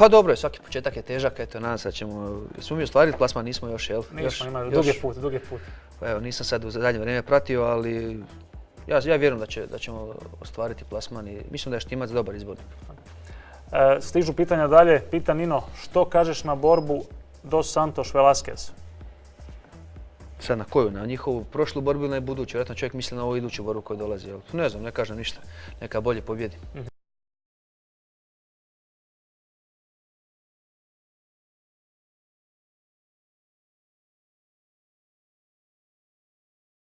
Pa dobro, svaki početak je težak, eto, nadam se da ćemo, smo mi ostvarili plasman, nismo još, jel? Nismo, imali dugi put, dugi put. Pa evo, nisam sad u zadnje vrijeme pratio, ali ja, ja vjerujem da, će, da ćemo ostvariti plasman i mislim da je Štimac dobar izbornik. E, stižu pitanja dalje. Pita Nino, što kažeš na borbu Dos Santos Velasquez? Sad na koju? Na njihovu prošlu borbu ili na buduću? Vjerojatno čovjek misli na ovu iduću borbu koja dolazi. Ne znam, ne kažem ništa. Neka bolje pobjedi. Mhm.